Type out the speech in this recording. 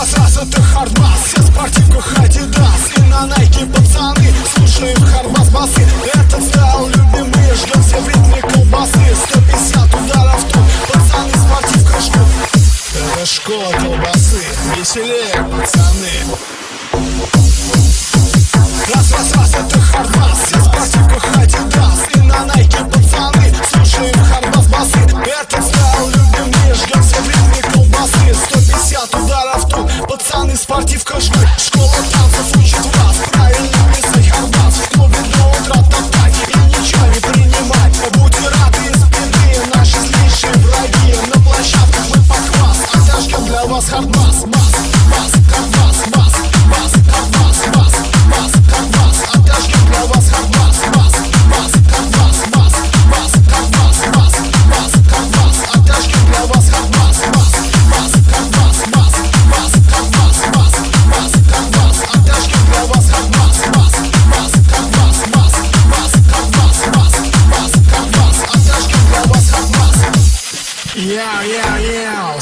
раз, раз, это хардбас в спортивках Адидас. И на найке пацаны Слушаем хардбас басы. Этот style любимый Ждем все в ритме колбасы 150 ударов тут. Пацаны в спортивках ждут Это школа колбасы. Веселее, пацаны В ждут Школа танцев учит вас Правильно писать хардбас В клубе до утра топтать И ничего не принимать. Будьте рады из спины Наши злейшие враги. На площадках мы похвас Отяжка для вас хардбас Бас, бас, Yeah, yeah, yeah.